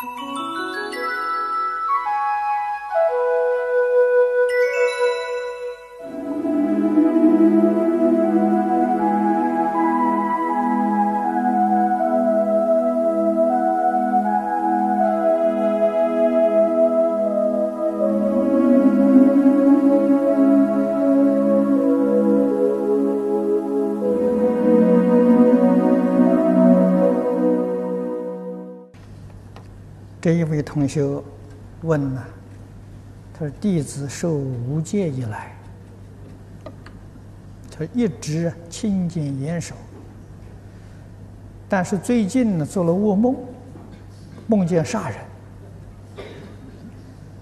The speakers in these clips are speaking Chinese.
这一同学问呢，他说：“弟子受无戒以来，他一直清净严守，但是最近呢做了噩梦，梦见杀人。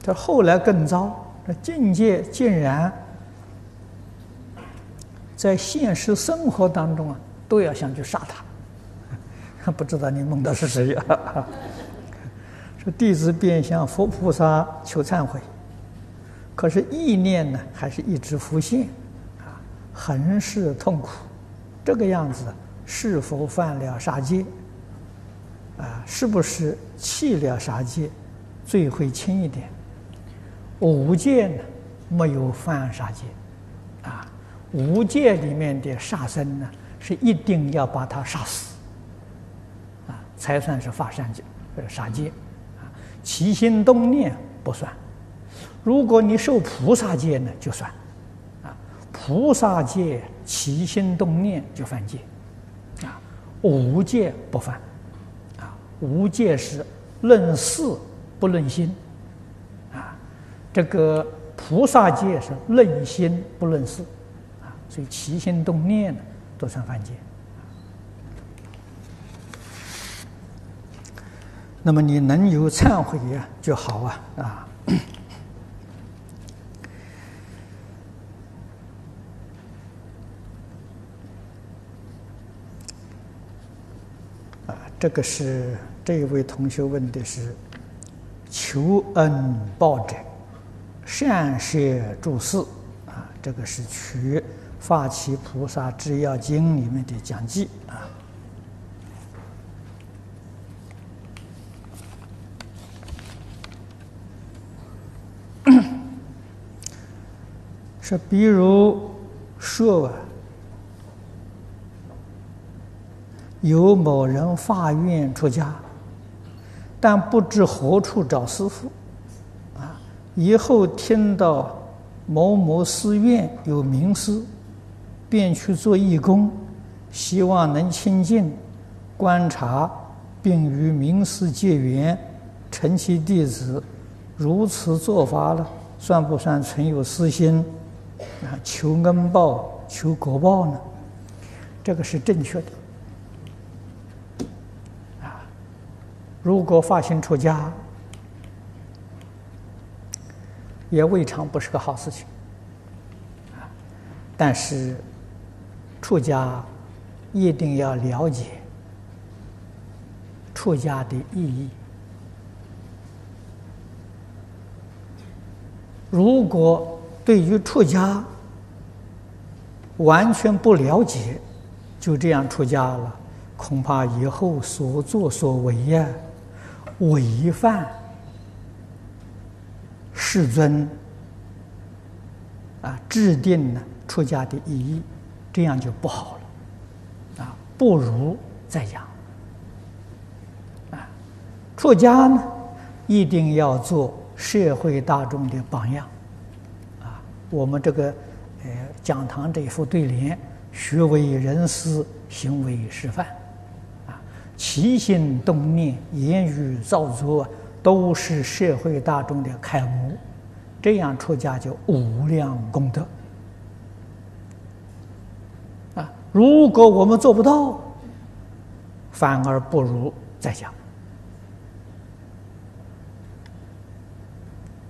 他后来更糟，这境界竟然在现实生活当中啊都要想去杀他，不知道你梦到是谁呀？”这弟子便向佛菩萨求忏悔，可是意念呢，还是一直浮现，啊，很是痛苦。这个样子是否犯了杀戒？啊，是不是弃了杀戒，罪会轻一点？无戒呢，没有犯杀戒，啊，无戒里面的杀生呢，是一定要把他杀死，啊，才算是发善戒，呃，杀戒。起心动念不算，如果你受菩萨戒呢，就算，啊，菩萨戒起心动念就犯戒，啊，无戒不犯，啊，无戒是论事不论心，啊，这个菩萨戒是论心不论事，啊，所以起心动念呢都算犯戒。那么你能有忏悔呀就好啊啊！这个是这一位同学问的是求恩报者，善摄诸事啊，这个是取《发起菩萨制要经》里面的讲记啊。比如说，有某人发愿出家，但不知何处找师傅，啊，以后听到某某寺院有名师，便去做义工，希望能亲近、观察，并与名师结缘，成其弟子。如此做法了，算不算存有私心？啊，求恩报、求果报呢？这个是正确的。啊，如果发心出家，也未尝不是个好事情。啊，但是出家一定要了解出家的意义。如果对于出家完全不了解，就这样出家了，恐怕以后所作所为呀，违反世尊啊制定了出家的意义，这样就不好了，啊，不如再讲啊，出家呢，一定要做。社会大众的榜样，我们这个呃讲堂这一副对联：学为人师，行为示范，啊，起心动念、言语造作，都是社会大众的楷模，这样出家就无量功德。啊，如果我们做不到，反而不如在家。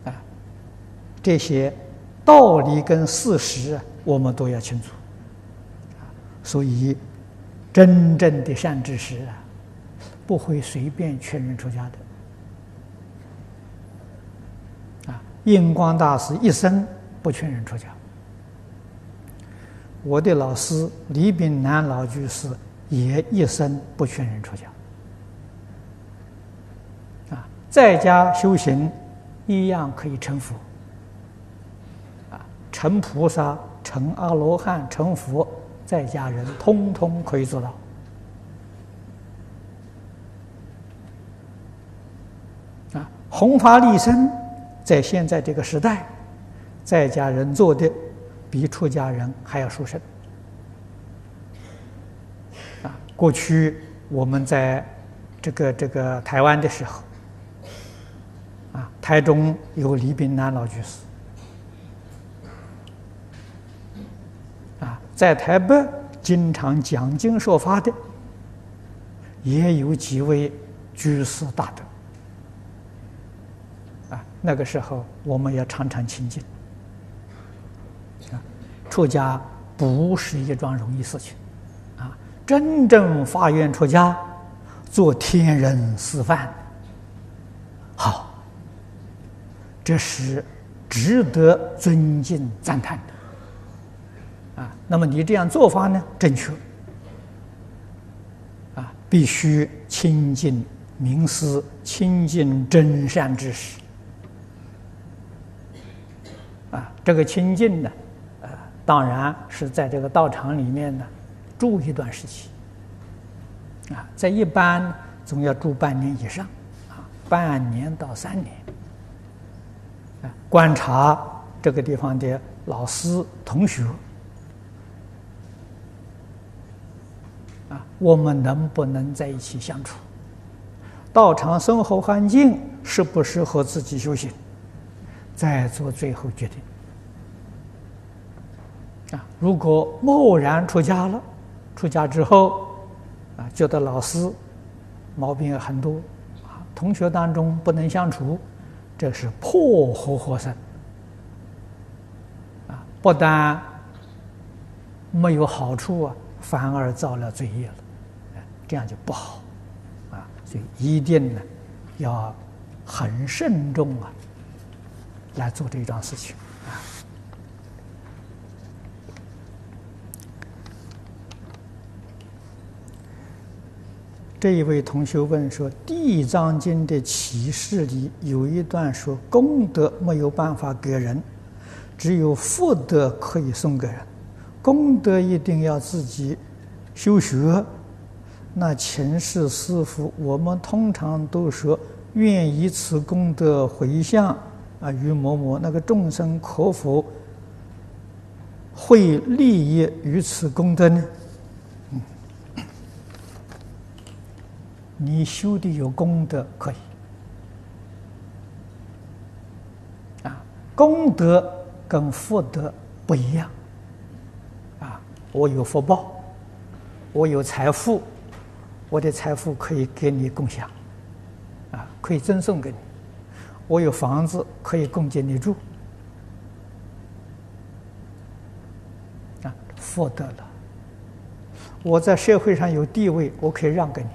啊这些道理跟事实，我们都要清楚。所以，真正的善知识啊，不会随便劝人出家的。啊，印光大师一生不劝人出家。我的老师李炳南老居士也一生不劝人出家。啊，在家修行一样可以成佛，成菩萨、成阿罗汉、成佛，在家人通通可以做到。啊，弘法利生，在现在这个时代，在家人做的比出家人还要殊胜。啊，过去我们在这个这个台湾的时候，啊，台中有李炳南老居士，在台北经常讲经说法的，也有几位居士大德。啊那个时候，我们要常常亲近。啊，出家不是一桩容易事情，啊，真正发愿出家，做天人示范，好，这是值得尊敬赞叹的。啊，那么你这样做法呢，正确。啊，必须亲近名师，亲近真善之士。啊，这个清净呢，呃，当然是在这个道场里面呢，住一段时期。啊，在一般总要住半年以上，啊，半年到三年，啊，观察这个地方的老师同学，我们能不能在一起相处？道场生活环境适不适合自己修行？再做最后决定啊！如果贸然出家了，出家之后啊，觉得老师毛病很多啊，同学当中不能相处，这是破活活生啊！不但没有好处啊，反而造了罪业了，这样就不好啊！所以一定呢，要很慎重啊。来做这一桩事情啊！这一位同学问说，《地藏经》的启示里有一段说，功德没有办法给人，只有福德可以送给人。功德一定要自己修学。那前世师傅，我们通常都说，愿以此功德回向。啊，于某某那个众生可否会利益于此功德呢？你修的有功德可以啊，功德跟福德不一样。我有福报，我有财富，我的财富可以给你共享啊，可以赠送给你。我有房子可以供给你住，啊，福德了。我在社会上有地位，我可以让给你，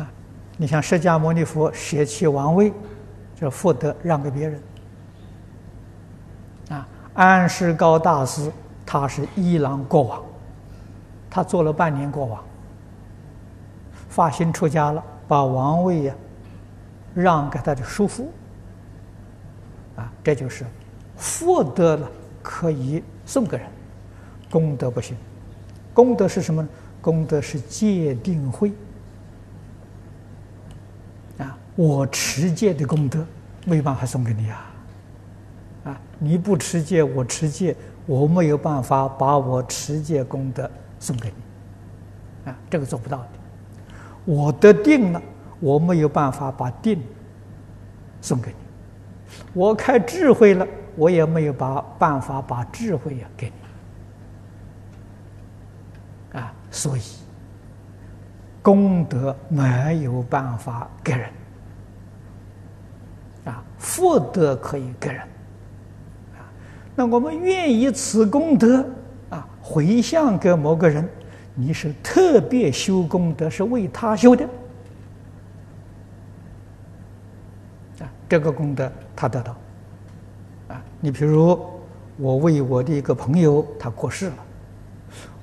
啊，你像释迦牟尼佛舍弃王位，这福德让给别人，安世高大师他是伊朗国王，他做了半年国王。发心出家了，把王位呀让给他的叔父，啊，这就是福德了，可以送给人，功德不行。功德是什么呢？功德是戒定慧啊！我持戒的功德没办法送给你啊！啊，你不持戒，我持戒，我没有办法把我持戒功德送给你，啊，这个做不到的。我得定了，我没有办法把定送给你；我开智慧了，我也没有把办法把智慧呀给你。啊，所以功德没有办法给人，啊，福德可以给人。那我们愿意此功德啊回向给某个人。你是特别修功德，是为他修的啊！这个功德他得到啊！你比如我为我的一个朋友他过世了，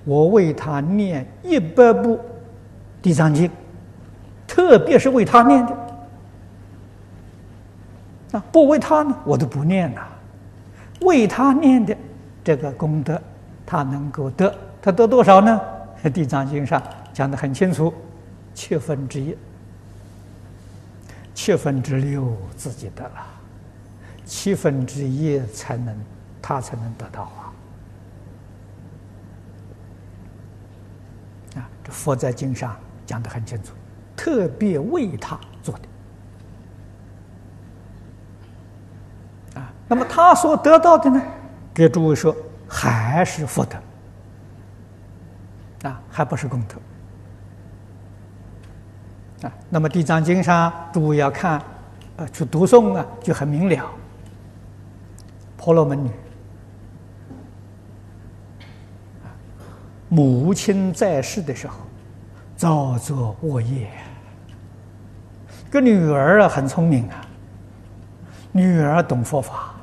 我为他念一百部《地藏经》，特别是为他念的。那，不为他呢，我都不念了。为他念的这个功德，他能够得，他得多少呢？《地藏经》上讲的很清楚，七分之一，七分之六自己得了，七分之一才能他才能得到啊！啊，这佛在经上讲的很清楚，特别为他做的那么他所得到的呢？给诸位说，还是福德。啊，还不是功德啊！那么《地藏经》上，诸位要看，呃，去读诵啊，就很明了。婆罗门女，母亲在世的时候，造作恶业，个女儿啊很聪明啊，女儿懂佛法，啊，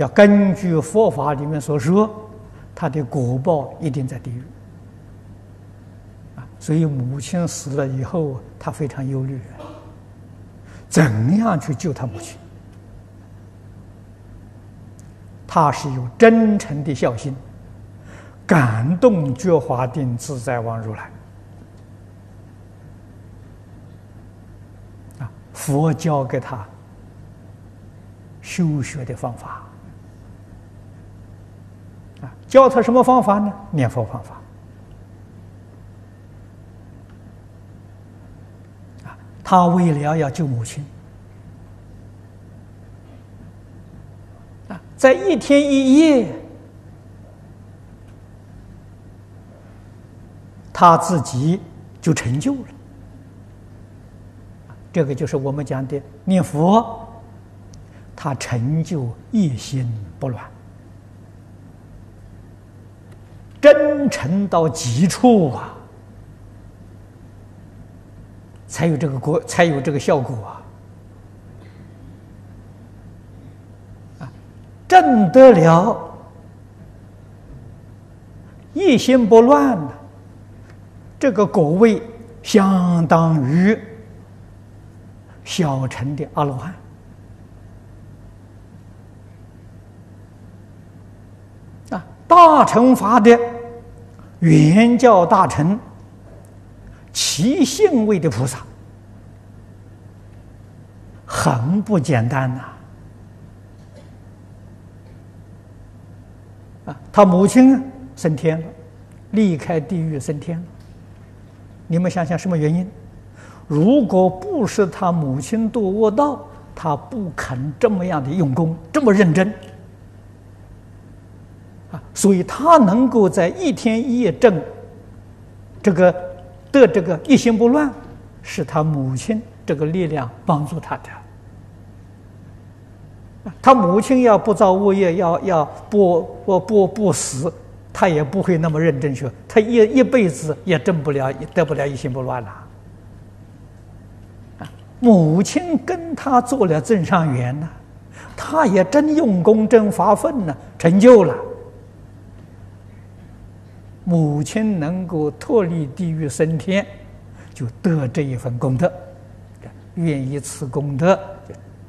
要根据佛法里面所说。他的果报一定在地狱啊！所以母亲死了以后，他非常忧虑，怎样去救他母亲？他是有真诚的孝心，感动觉华定自在王如来啊！佛教给他修学的方法。啊教他什么方法呢？念佛方法。啊，他为了要救母亲，啊，在一天一夜，他自己就成就了。这个就是我们讲的念佛，他成就一心不乱。真诚到极处啊，才有这个果，才有这个效果啊！啊，证得了一心不乱的这个果位，相当于小乘的阿罗汉。大乘法的原教大乘，其性位的菩萨，很不简单呐！啊，他母亲升天了，离开地狱升天了。你们想想什么原因？如果不是他母亲堕恶道，他不肯这么样的用功，这么认真。啊，所以他能够在一天一夜证这个的这个一心不乱，是他母亲这个力量帮助他的。他母亲要不造恶业，要要不不不不死，他也不会那么认真学，他一一辈子也证不了，也得不了一心不乱了。啊，母亲跟他做了正上缘呢，他也真用功，真发奋呢，成就了。母亲能够脱离地狱升天，就得这一份功德，愿以此功德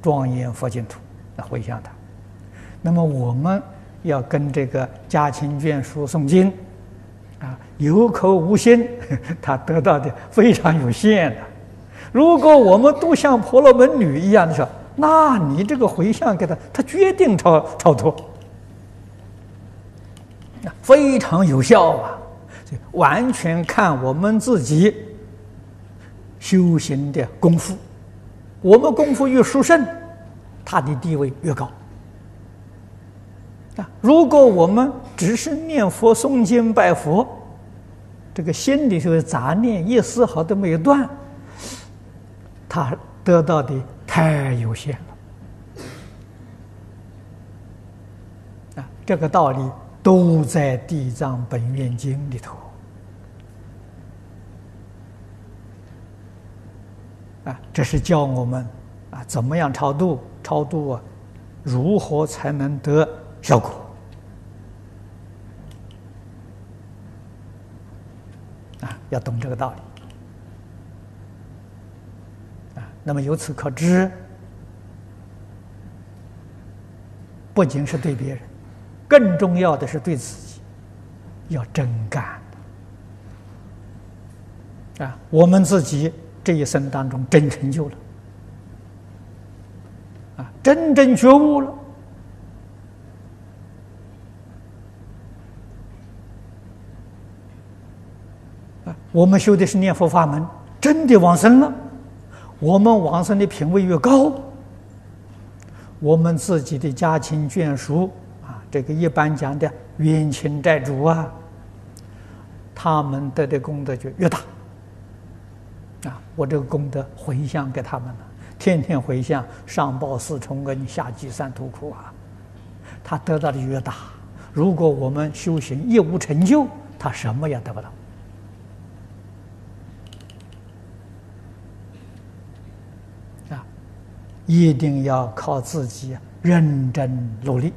庄严佛净土，来回向他。那么我们要跟这个家亲眷属诵经，啊，有口无心，他得到的非常有限的。如果我们都像婆罗门女一样的时候，那你这个回向给他，他决定超超脱。非常有效啊！完全看我们自己修行的功夫，我们功夫越殊胜，他的地位越高。啊，如果我们只是念佛、诵经、拜佛，这个心里头的杂念一丝毫都没有断，他得到的太有限了。啊，这个道理。都在《地藏本愿经》里头啊，这是教我们啊，怎么样超度？超度啊，如何才能得效果？啊，要懂这个道理。啊，那么由此可知，不仅是对别人，更重要的是对自己，要真干。啊，我们自己这一生当中真成就了，啊，真正觉悟了。我们修的是念佛法门，真的往生了。我们往生的品位越高，我们自己的家亲眷属，这个一般讲的冤亲债主啊，他们得的功德就越大。啊，我这个功德回向给他们了，天天回向，上报四重恩，下济三途苦啊。他得到的越大，如果我们修行一无成就，他什么也得不到。啊一定要靠自己认真努力。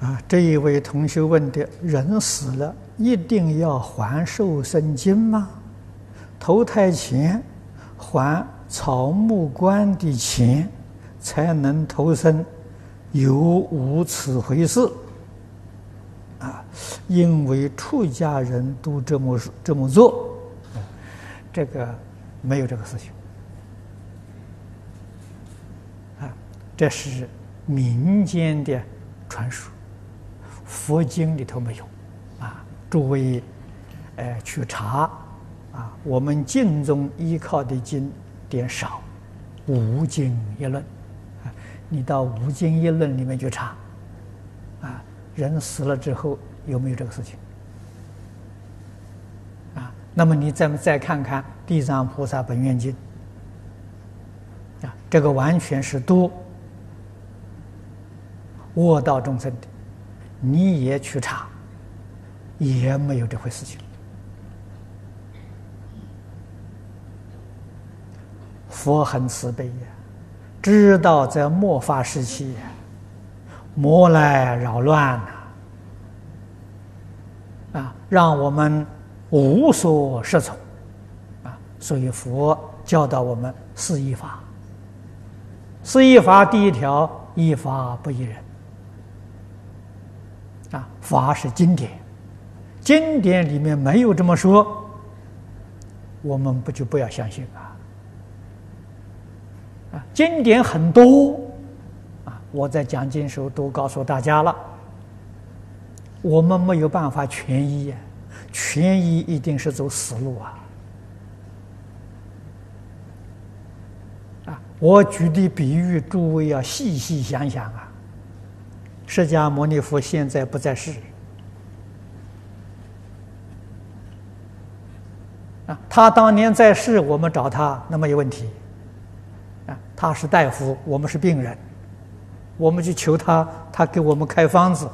啊，这一位同学问的：人死了一定要还寿生金吗？投胎前还草木官的钱才能投生，有无此回事？啊，因为出家人都这么这么做，这个没有这个事情。啊，这是民间的传说，佛经里头没有。啊，诸位，呃，去查，啊，我们经中依靠的经典少，《无经一论》，啊，你到《无经一论》里面去查。啊人死了之后有没有这个事情？啊，那么你再再看看《地藏菩萨本愿经》，啊，这个完全是度卧道众生的，你也去查，也没有这回事情。佛很慈悲呀，知道在末法时期。魔来扰乱，啊，让我们无所适从，啊，所以佛教导我们四依法。四依法第一条，依法不依人。啊，法是经典，经典里面没有这么说，我们不就不要相信啊？啊，经典很多。啊我在讲经时候都告诉大家了，我们没有办法全依，全依一定是走死路啊！啊，我举的比喻，诸位要细细想想啊。释迦牟尼佛现在不在世，啊，他当年在世，我们找他那没有问题，啊，他是大夫，我们是病人。我们去求他，他给我们开方子，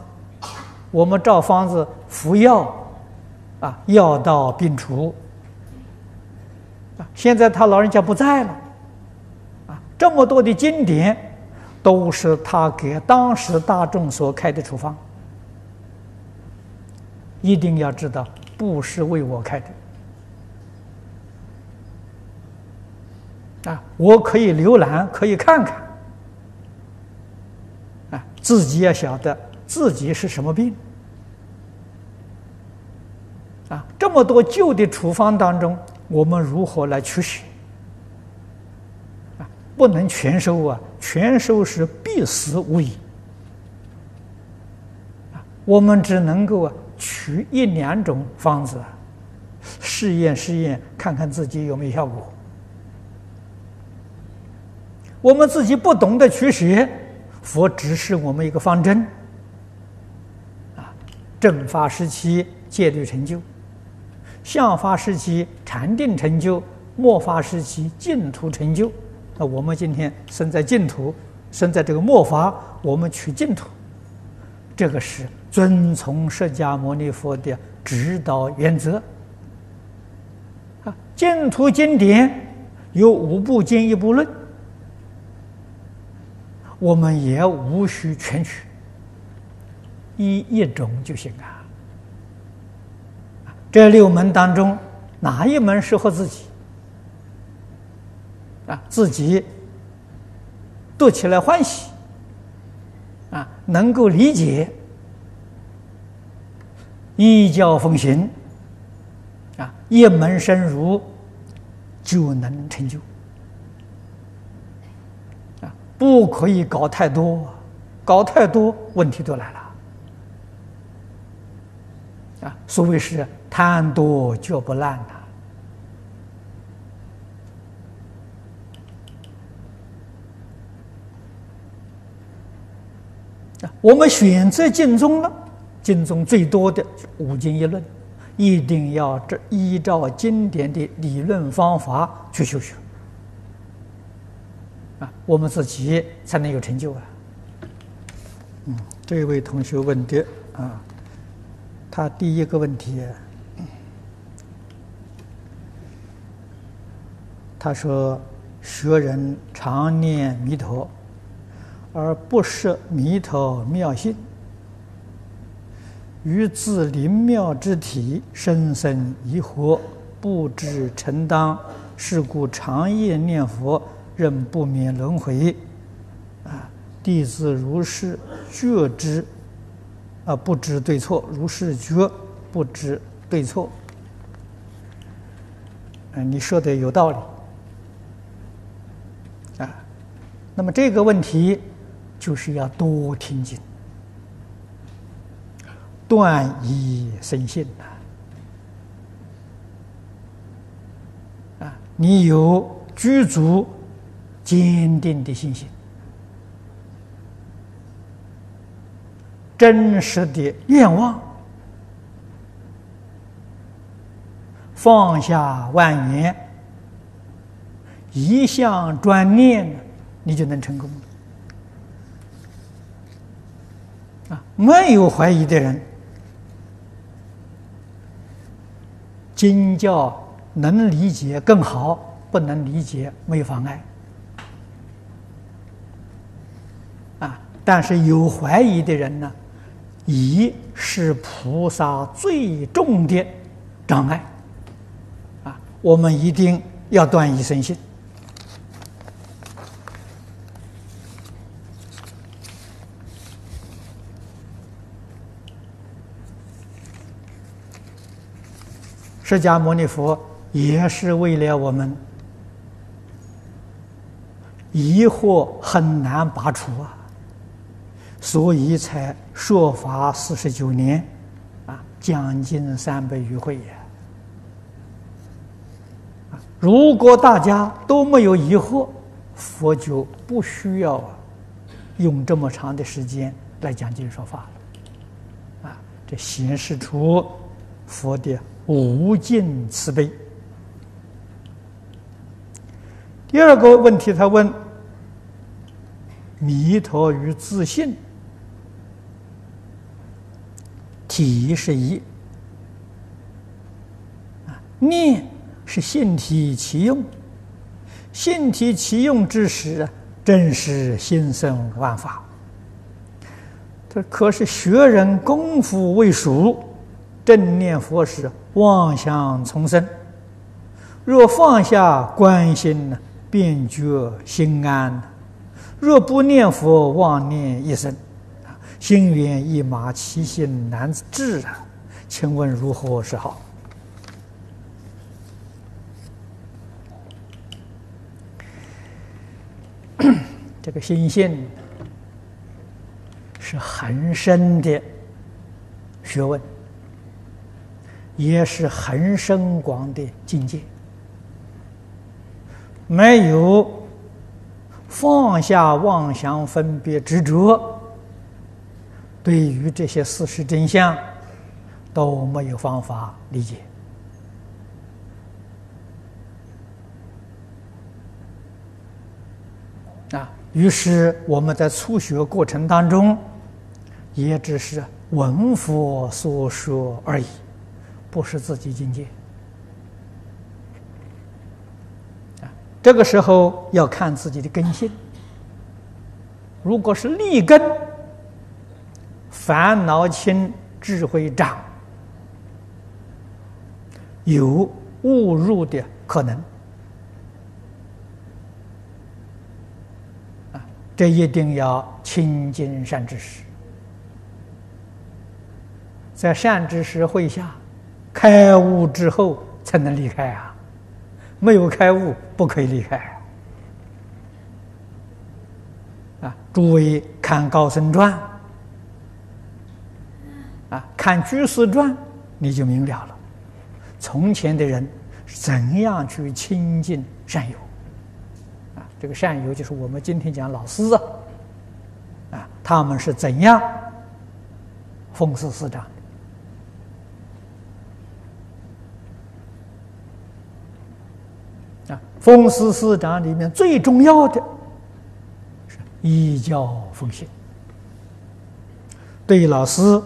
我们照方子服药，啊，药到病除。啊，现在他老人家不在了，啊，这么多的经典都是他给当时大众所开的处方，一定要知道，不是为我开的。啊，我可以浏览，可以看看啊。自己要晓得自己是什么病啊！这么多旧的处方当中，我们如何来取舍？不能全收啊！全收是必死无疑！我们只能够啊取一两种方子，试验试验，看看自己有没有效果。我们自己不懂得取舍。佛指示我们一个方针，啊，正法时期戒律成就，相法时期禅定成就，末法时期净土成就。我们今天生在净土，生在这个末法，我们取净土，这个是遵从释迦牟尼佛的指导原则。啊，净土经典有五部经一部论。我们也无需全取，一一种就行啊。这六门当中，哪一门适合自己？啊，自己读起来欢喜，啊，能够理解，依教奉行，啊，一门深入，就能成就。啊，不可以搞太多，搞太多问题都来了。啊，所谓是贪多嚼不烂呐。我们选择经宗了，经宗最多的五经一论，一定要这依照经典的理论方法去修学，啊，我们自己才能有成就啊。嗯，这位同学问的啊，他第一个问题，他说学人常念弥陀。而不失弥陀妙性，于自灵妙之体深深疑惑，不知承当，是故长夜念佛，仍不免轮回。啊，弟子如是觉知，啊，不知对错；如是觉，不知对错。嗯，你说的有道理。啊，那么这个问题。就是要多听经，断疑生信呐！啊，你有具足坚定的信心，真实的愿望，放下万缘，一向专念，你就能成功了。啊没有怀疑的人，经教能理解更好，不能理解没有妨碍。啊，但是有怀疑的人呢，疑是菩萨最重的障碍。啊，我们一定要断疑生信。释迦牟尼佛也是为了我们疑惑很难拔除啊，所以才说法四十九年，啊，将近三百余回呀。如果大家都没有疑惑，佛就不需要用这么长的时间来讲经说法了。啊，这显示出佛的。无尽慈悲。第二个问题，他问：弥陀与自信体是一啊，念是性体其用，性体其用之时，正是心生万法。这可是学人功夫未熟，正念佛时。妄想重生，若放下关心呢，便觉心安；若不念佛，妄念一生，心猿意马，其心难治啊！请问如何是好？这个心性是很深的学问。也是很深广的境界，没有放下妄想分别执着，对于这些事实真相都没有方法理解啊。于是我们在初学过程当中，也只是闻佛所说而已。不是自己境界啊！这个时候要看自己的根性。如果是立根，烦恼轻，智慧长，有误入的可能。啊，这一定要亲近善知识，在善知识会下开悟之后才能离开啊，没有开悟不可以离开。啊，诸位看高僧传。啊，看居士传，你就明了了。从前的人怎样去亲近善友？啊，这个善友就是我们今天讲老师啊。啊，他们是怎样奉事师长啊，风师师长里面最重要的是依教奉行，对老师。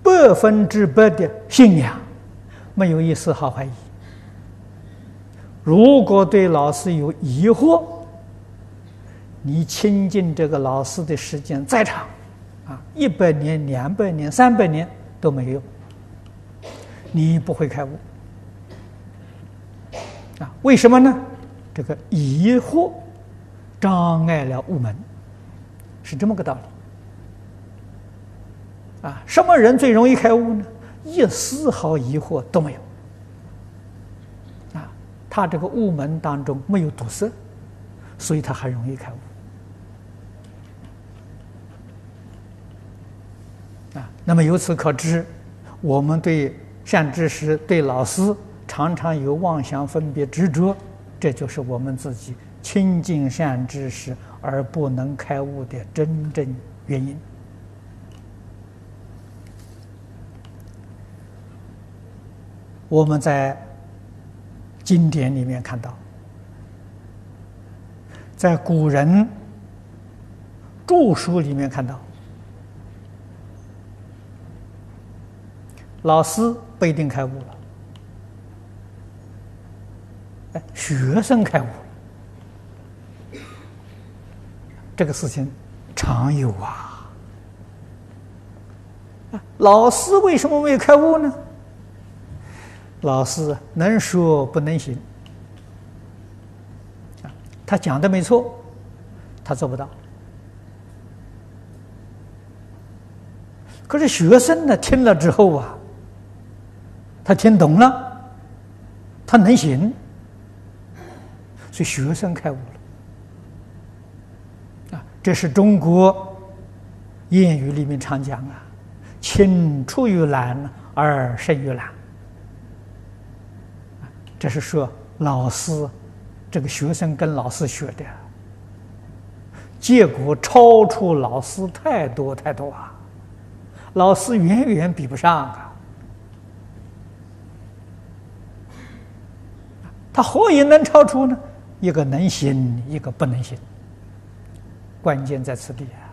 百分之百的信仰，没有一丝毫怀疑。如果对老师有疑惑，你亲近这个老师的时间再长，啊，一百年、两百年、三百年都没有，你不会开悟。啊，为什么呢？这个疑惑障碍了悟门，是这么个道理。啊，什么人最容易开悟呢？一丝毫疑惑都没有。啊，他这个悟门当中没有堵塞，所以他很容易开悟。啊，那么由此可知，我们对善知识、对老师常常有妄想、分别、执着，这就是我们自己亲近善知识而不能开悟的真正原因。我们在经典里面看到，在古人著书里面看到，老师不一定开悟了，学生开悟，这个事情常有啊。老师为什么没有开悟呢？老师能说不能行，他讲的没错，他做不到。可是学生呢，听了之后啊，他听懂了，他能行，所以学生开悟了。啊，这是中国谚语里面常讲啊，“青出于蓝而胜于蓝。”这是说老师，这个学生跟老师学的，结果超出老师太多太多啊！老师远远比不上啊！他何以能超出呢？一个能行，一个不能行，关键在此地啊！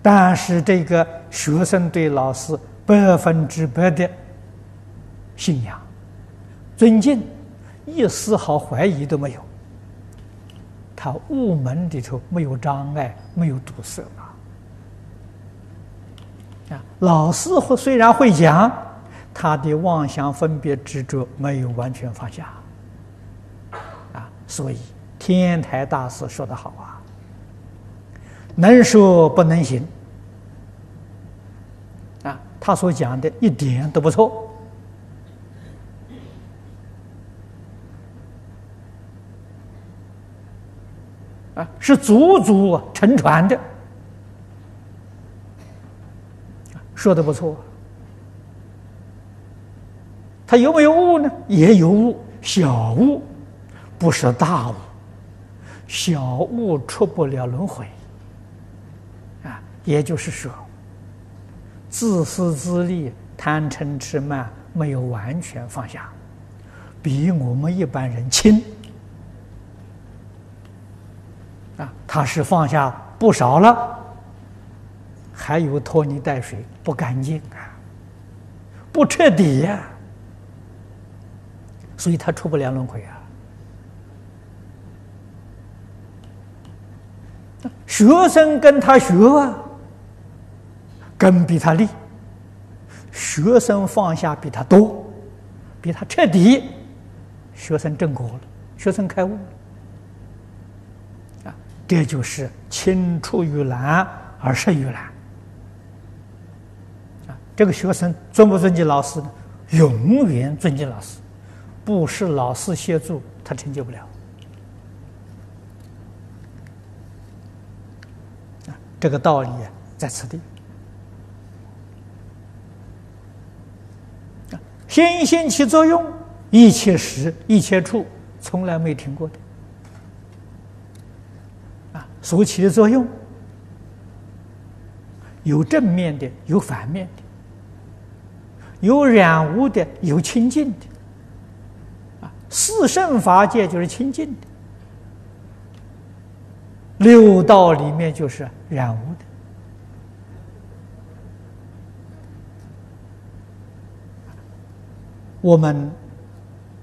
但是这个学生对老师百分之百的信仰。尊敬，一丝毫怀疑都没有。他悟门里头没有障碍，没有堵塞啊。啊，老师会虽然会讲，他的妄想分别执着没有完全放下。啊，所以天台大师说的好啊，能说不能行。啊，他所讲的一点都不错。啊，是祖祖承传的，说的不错。他有没有悟呢？也有悟，小悟，不是大悟。小悟出不了轮回。啊，也就是说，自私自利、贪嗔痴慢没有完全放下，比我们一般人轻。啊，他是放下不少了，还有拖泥带水，不干净啊，不彻底呀，所以他出不了轮回啊。学生跟他学啊，根比他利，学生放下比他多，比他彻底，学生正果了，学生开悟了，啊，这就是青出于蓝而胜于蓝，啊，这个学生尊不尊敬老师呢？永远尊敬老师，不是老师协助，他成就不了。这个道理在此地。心心起作用，一切时一切处，从来没停过的。啊，所起的作用，有正面的，有反面的，有染污的，有清净的。啊，四圣法界就是清净的，六道里面就是染污的。我们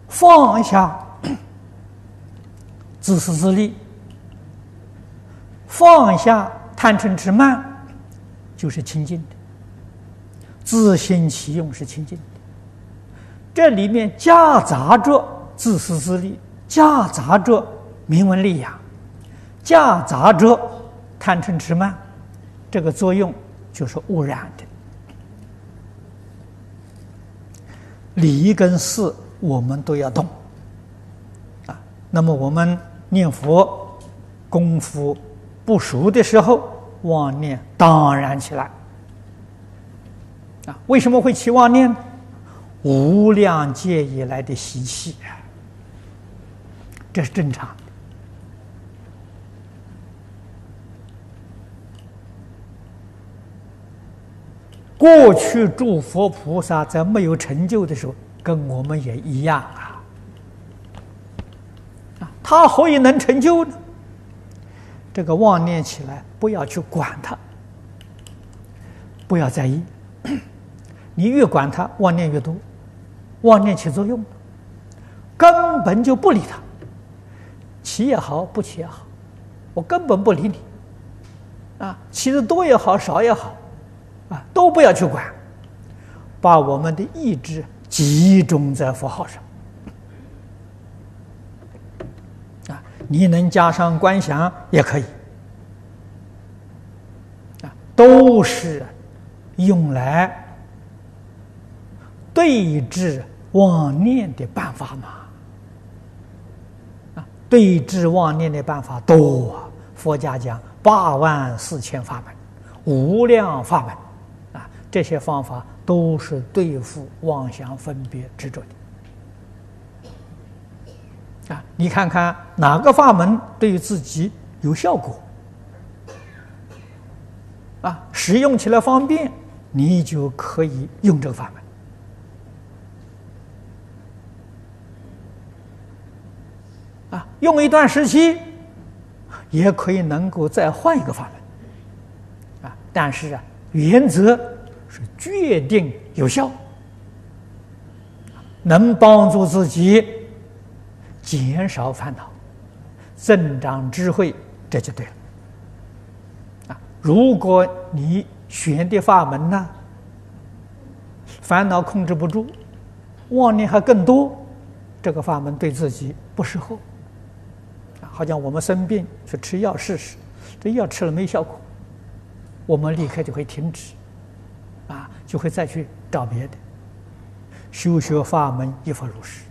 放下自私自利，放下贪嗔痴慢，就是清净的；自心其用是清净的。这里面夹杂着自私自利，夹杂着名闻利养，夹杂着贪嗔痴慢，这个作用就是污染的。理跟事，我们都要动啊。那么我们念佛功夫不熟的时候，妄念当然起来啊。为什么会起妄念？无量劫以来的习气，这是正常过去诸佛菩萨在没有成就的时候，跟我们也一样啊。他何以能成就呢？这个妄念起来，不要去管它，不要在意。你越管它，妄念越多，妄念起作用，根本就不理他。起也好，不起也好，我根本不理你。啊，起的多也好，少也好。啊，都不要去管，把我们的意志集中在佛号上。啊，你能加上观想也可以。啊，都是用来对治妄念的办法嘛。啊，对治妄念的办法多，佛家讲八万四千法门，无量法门。这些方法都是对付妄想分别执着的啊！你看看哪个法门对自己有效果啊？使用起来方便，你就可以用这个法门啊。用一段时期，也可以能够再换一个法门啊。但是啊，原则。是决定有效，能帮助自己减少烦恼、增长智慧，这就对了。啊，如果你选的法门呢，烦恼控制不住，妄念还更多，这个法门对自己不适合。好像我们生病去吃药试试，这药吃了没效果，我们立刻就会停止。就会再去找别的修学法门，一佛如是。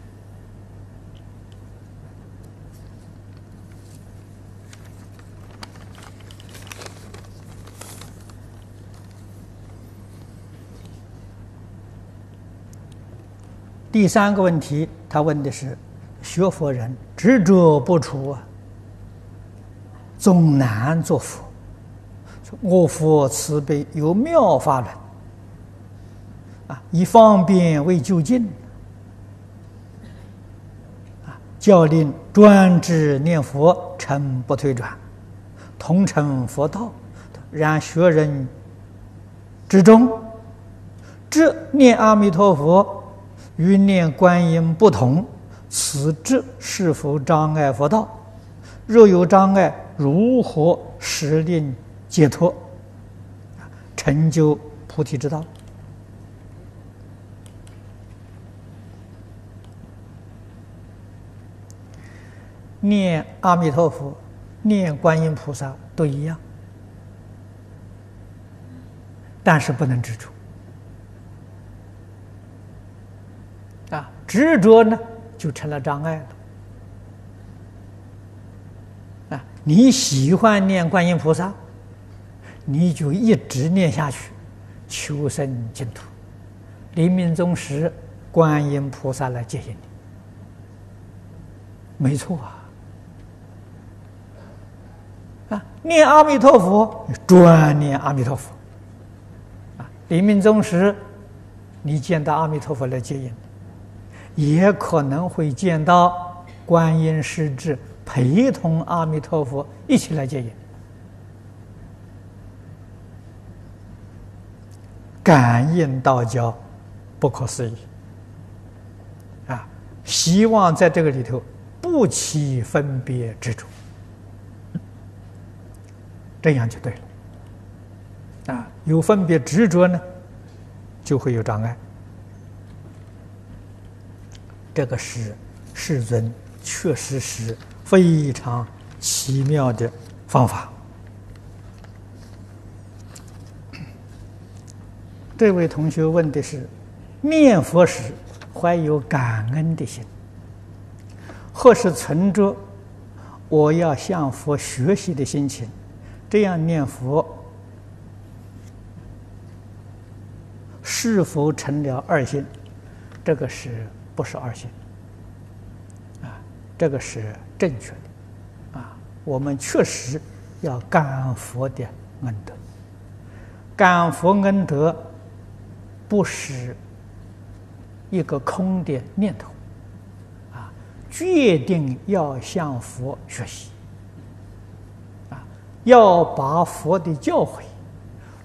第三个问题，他问的是：学佛人执着不除啊，总难作佛。我佛慈悲有妙法轮。啊，以方便为就近，啊，教令专制念佛，诚不退转，同成佛道。然学人之中，这念阿弥陀佛与念观音不同，此智是否障碍佛道？若有障碍，如何使令解脱？成就菩提之道。念阿弥陀佛，念观音菩萨都一样，但是不能执着。啊，执着呢，就成了障碍了。啊，你喜欢念观音菩萨，你就一直念下去，求生净土。临命终时，观音菩萨来接引你，没错啊。念阿弥陀佛，专念阿弥陀佛。啊，临命终时，你见到阿弥陀佛来接引，也可能会见到观音师智陪同阿弥陀佛一起来接引。感应道交，不可思议。啊，希望在这个里头不起分别执着。这样就对了，啊，有分别执着呢，就会有障碍。这个是世尊确实是非常奇妙的方法。这位同学问的是：念佛时怀有感恩的心，或是存着我要向佛学习的心情。这样念佛是否成了二心？这个是不是二心？啊，这个是正确的。啊，我们确实要感佛的恩德。感佛恩德不是一个空的念头。啊，决定要向佛学习。要把佛的教诲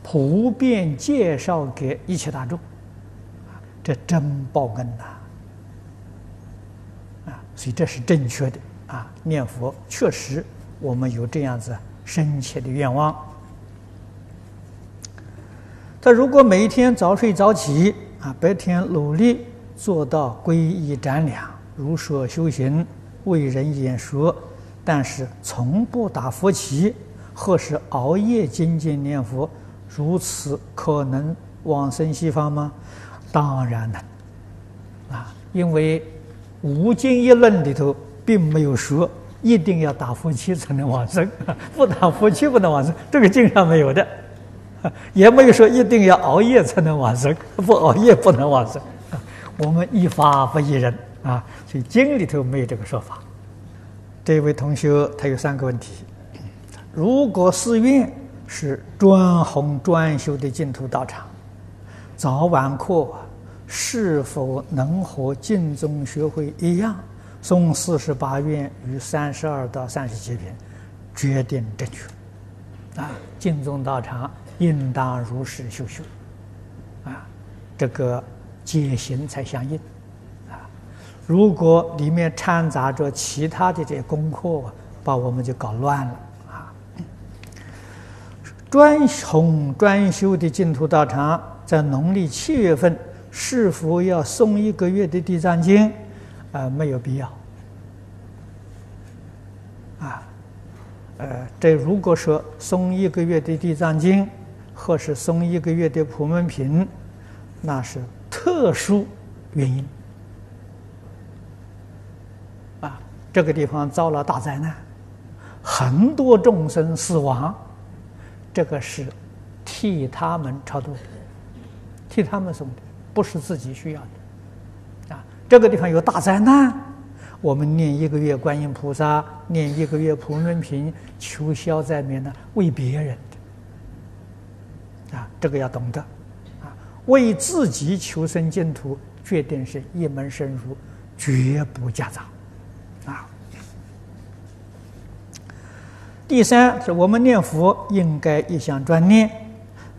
普遍介绍给一切大众，这真报恩呐！啊，所以这是正确的啊！念佛确实，我们有这样子深切的愿望。他如果每天早睡早起啊，白天努力做到皈依瞻两、如说修行、为人演说，但是从不打佛旗。或是熬夜精进念佛，如此可能往生西方吗？当然能，啊，因为《无尽一论》里头并没有说一定要打佛七才能往生，不打佛七不能往生，这个经上没有的，也没有说一定要熬夜才能往生，不熬夜不能往生。我们一法不一人啊，所以经里头没有这个说法。这位同学他有三个问题。如果寺院是专弘专修的净土道场，早晚课是否能和净宗学会一样诵四十八愿与三十二到三十七篇？决定正确。啊，净宗道场应当如是修修。啊，这个戒行才相应。啊，如果里面掺杂着其他的这些功课，把我们就搞乱了。专弘专修的净土道场，在农历七月份是否要诵一个月的地藏经？啊，没有必要。啊，呃，这如果说诵一个月的地藏经，或是诵一个月的普门品，那是特殊原因。啊，这个地方遭了大灾难，很多众生死亡。这个是替他们超度，替他们送的，不是自己需要的。啊，这个地方有大灾难，我们念一个月观音菩萨，念一个月普门品，求消灾免难，为别人的。啊，这个要懂得。啊，为自己求生净土，决定是一门深入，绝不夹杂。啊。第三是我们念佛应该一向专念，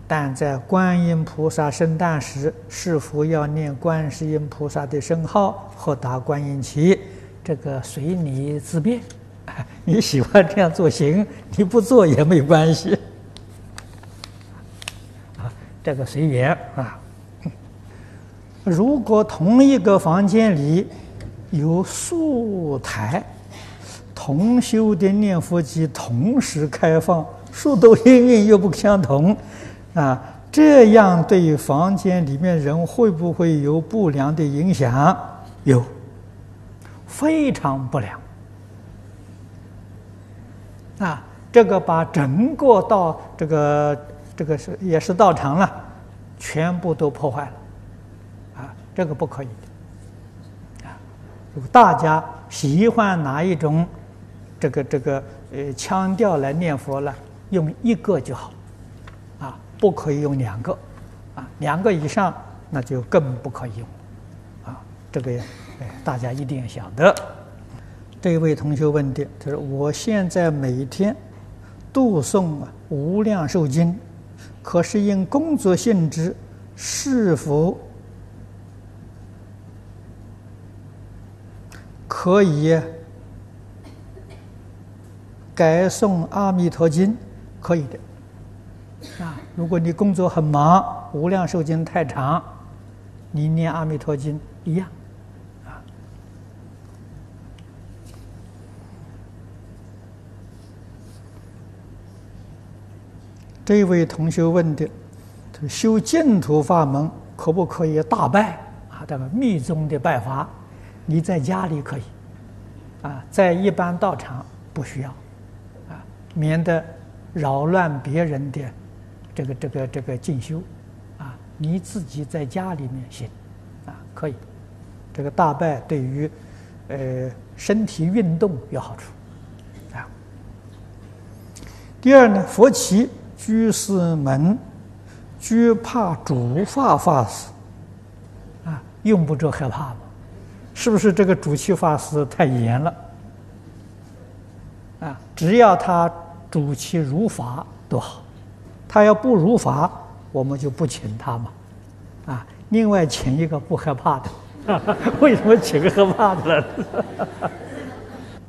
但在观音菩萨圣诞时，是否要念观世音菩萨的圣号或打观音旗？这个随你自便，你喜欢这样做行，你不做也没关系。啊，这个随缘啊。如果同一个房间里有数台同修的念佛机同时开放，速度音韵又不相同，啊，这样对房间里面人会不会有不良的影响？有，非常不良。啊，这个把整个道这个这个是也是道场了，全部都破坏了，啊，这个不可以的，啊，如果大家喜欢哪一种这个这个呃腔调来念佛了，用一个就好，啊，不可以用两个，啊，两个以上那就更不可以用，啊，这个哎大家一定要晓得。这位同学问的，他说：“我现在每天读诵《无量寿经》，可是因工作性质，是否可以改诵《阿弥陀经》？可以的。啊，如果你工作很忙，《无量寿经》太长，你念《阿弥陀经》一样。”啊这位同学问的：“修净土法门可不可以大拜啊？这个密宗的拜法，你在家里可以，啊，在一般道场不需要，啊，免得扰乱别人的这个这个这个进修，啊，你自己在家里面行，啊，可以。这个大拜对于呃身体运动有好处，啊。第二呢，佛旗。居士们惧怕主法法师啊，用不着害怕吗？是不是这个主持法师太严了？啊，只要他主其如法多好，他要不如法，我们就不请他嘛。啊，另外请一个不害怕的，为什么请个害怕的呢？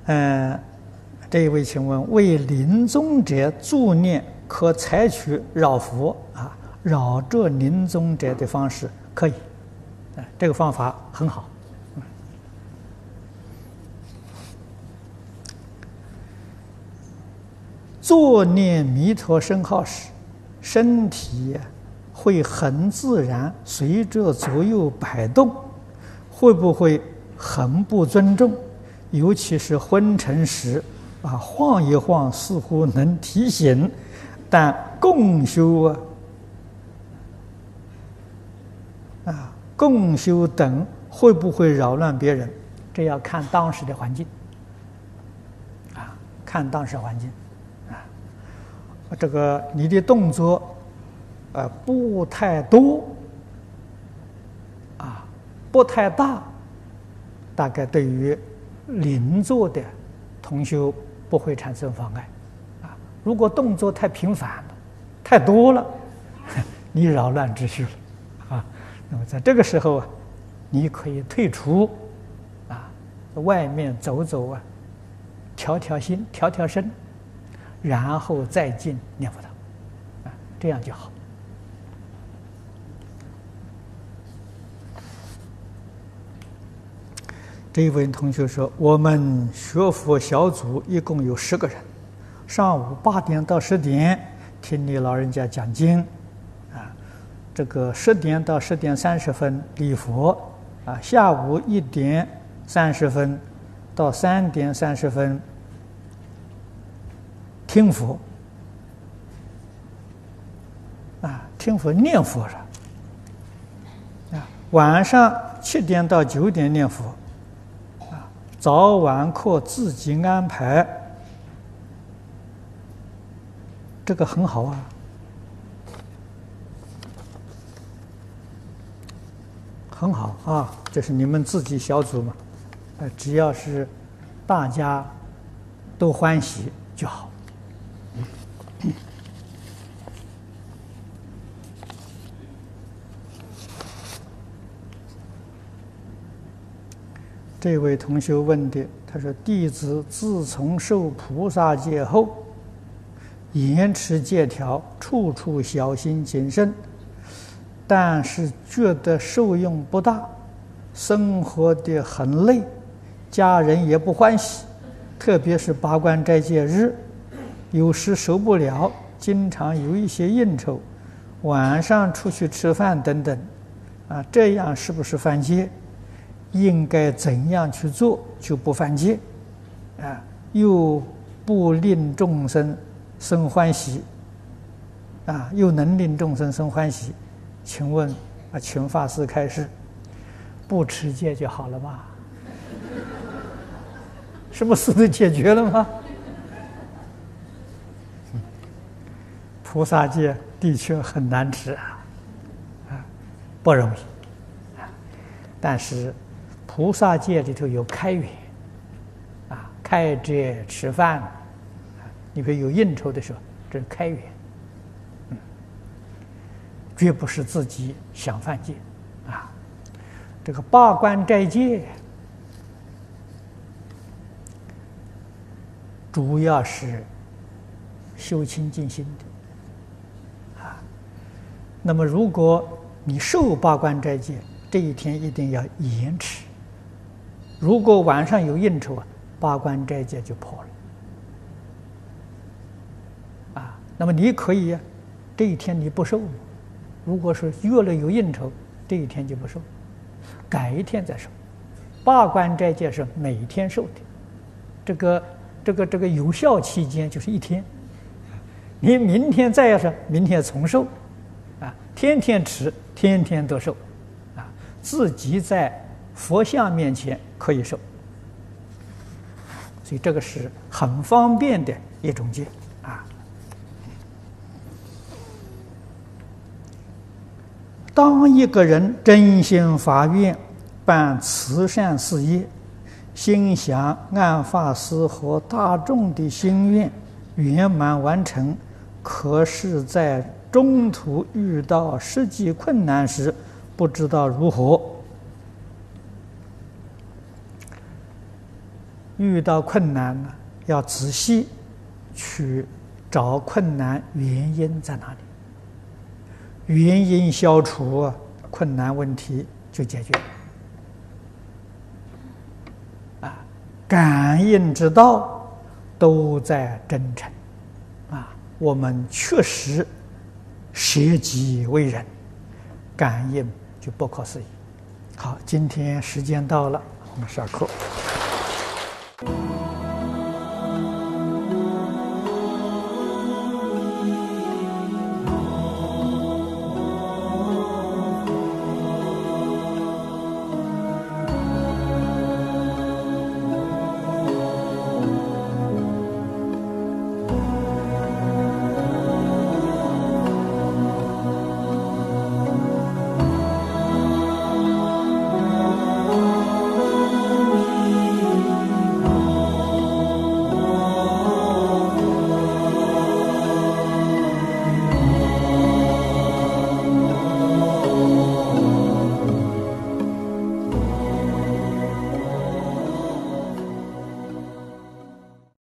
嗯，这一位，请问为临终者助念。可采取绕佛啊，绕着临终者的方式可以，啊，这个方法很好。作念弥陀圣号时，身体会很自然随着左右摆动，会不会很不尊重？尤其是昏沉时，啊，晃一晃似乎能提醒。但共修啊，啊，共修等会不会扰乱别人？这要看当时的环境，啊，看当时环境，这个你的动作，呃，不太多，啊，不太大，大概对于邻座的同修不会产生妨碍。啊如果动作太频繁了，太多了，你扰乱秩序了，啊，那么在这个时候啊，你可以退出，啊，外面走走啊，调调心，调调身，然后再进念佛堂，啊，这样就好。这一位同学说，我们学佛小组一共有十个人。上午八点到十点听你老人家讲经，啊，这个十点到十点三十分礼佛，啊，下午一点三十分到三点三十分听佛，啊，听佛念佛了，啊，晚上七点到九点念佛，啊，早晚课自己安排。这个很好啊，很好啊，这是你们自己小组嘛，呃，只要是大家都欢喜就好。这位同学问的，他说：“弟子自从受菩萨戒后。”严持戒条，处处小心谨慎。但是觉得受用不大，生活的很累，家人也不欢喜，特别是八关斋戒日，有时受不了，经常有一些应酬，晚上出去吃饭等等，啊，这样是不是犯戒？应该怎样去做就不犯戒？啊，又不令众生生欢喜，啊，又能令众生生欢喜，请问啊，请法师开示，不持戒就好了吗？什么事都解决了吗？菩萨戒的确很难持啊，啊，不容易啊，但是菩萨戒里头有开源。开斋吃饭，你比如有应酬的时候，这是开源，嗯，绝不是自己想犯戒，啊，这个八关斋戒，主要是修清净心的，啊，那么如果你受八关斋戒，这一天一定要延迟，如果晚上有应酬啊。八关斋戒就破了，啊，那么你可以这一天你不受，如果是月了有应酬，这一天就不受，改一天再受。八关斋戒是每天受的，这个这个这个有效期间就是一天，你明天再要是明天重受，啊，天天吃，天天都受，啊，自己在佛像面前可以受。所以这个是很方便的一种戒啊。当一个人真心发愿办慈善事业，心想按法师和大众的心愿圆满完成，可是，在中途遇到实际困难时，不知道如何。遇到困难呢，要仔细去找困难原因在哪里，原因消除，困难问题就解决。啊，感应之道都在真诚。啊，我们确实舍己为人，感应就不可思议。好，今天时间到了，我们下课。you